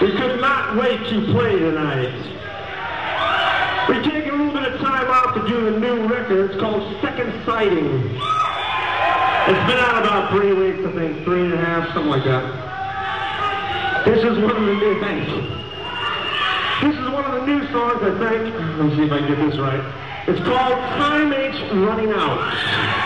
We could not wait to play tonight. We take a little bit of time out to do a new record. It's called Second Sighting. It's been out about three weeks, I think, three and a half, something like that. This is one of the new things. This is one of the new songs, I think. Let me see if I can get this right. It's called Time Ain't Running Out.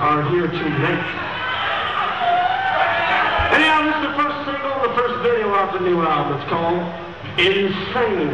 are here tonight. Anyhow, this is the first single, the first video off the new album. It's called Insane.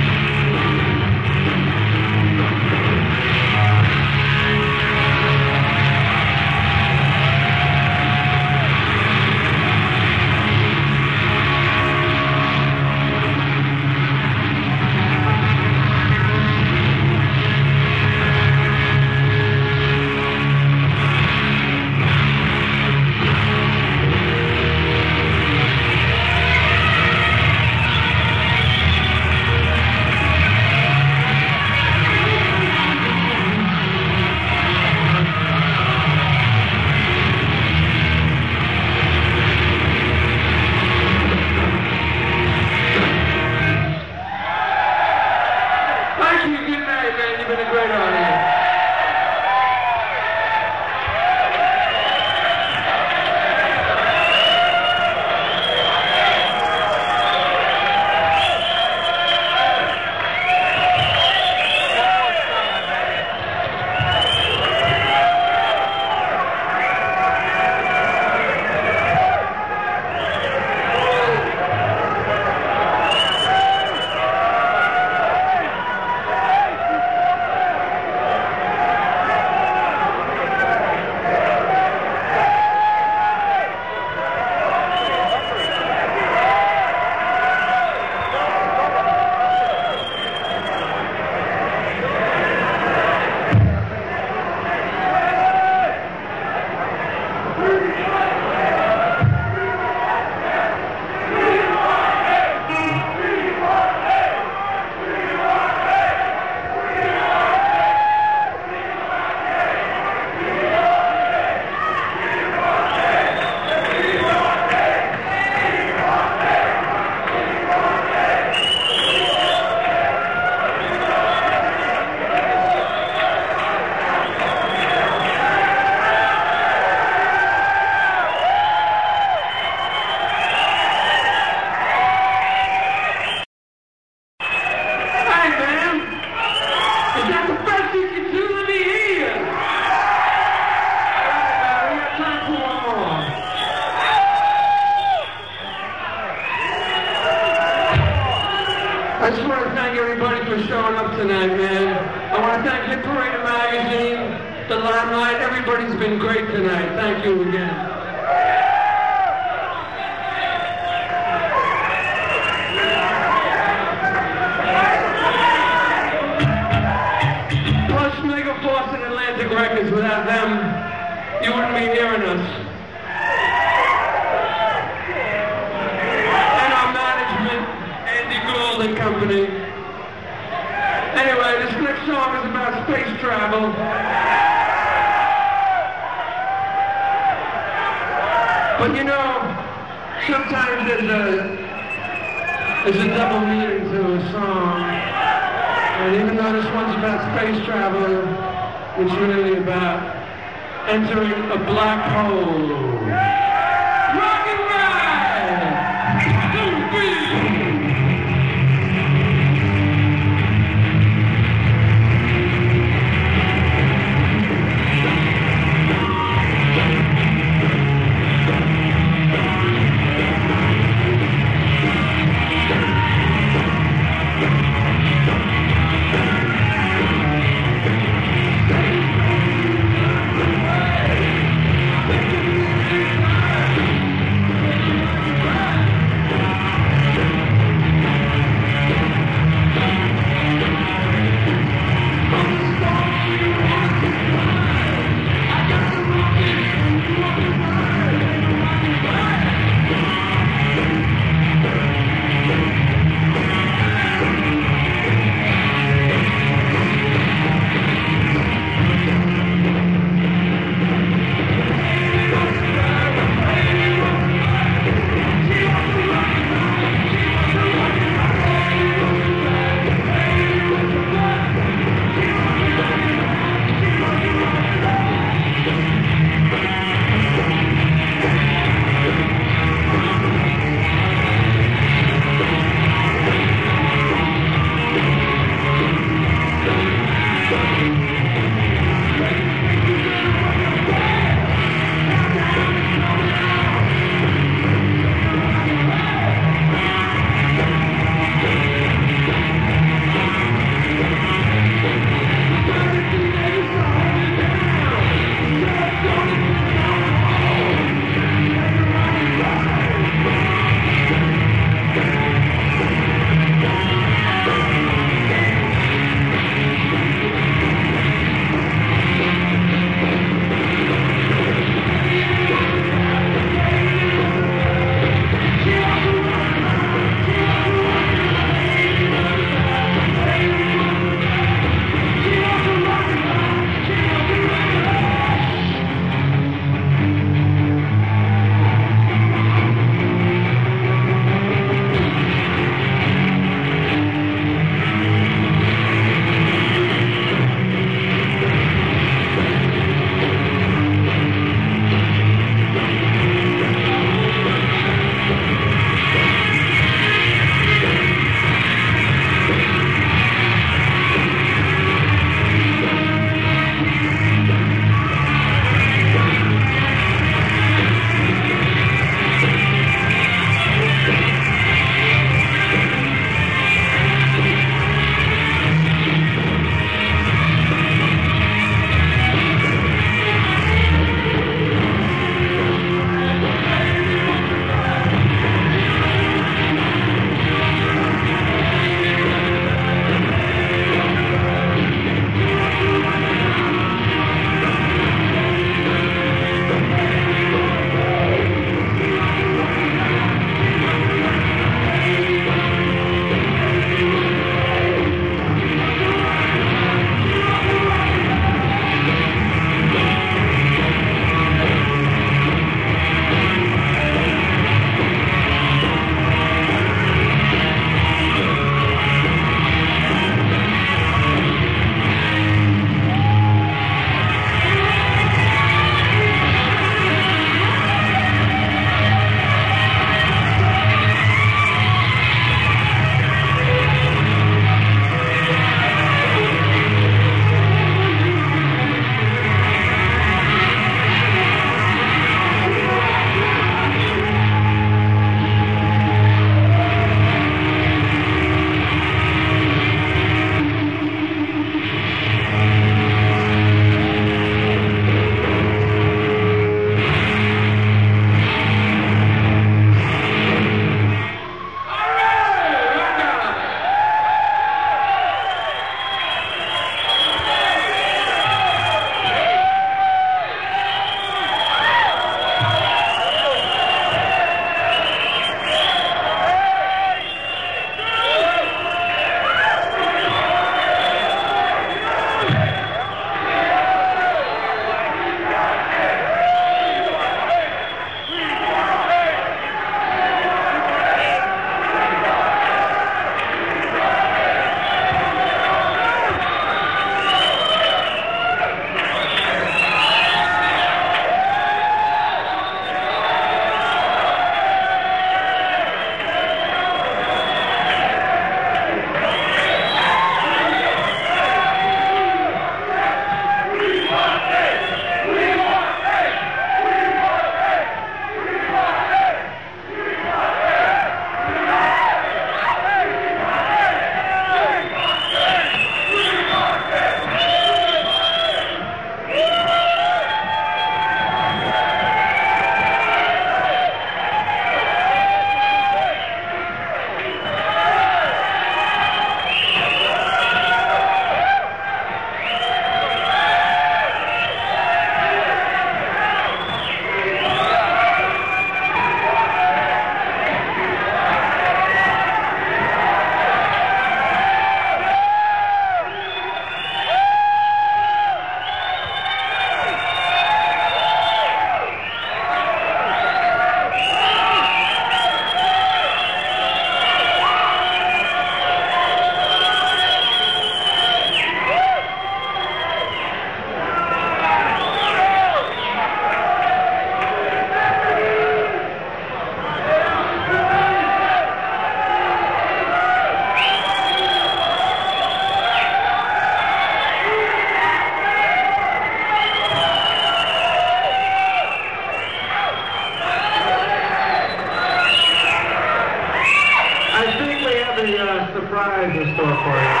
for you.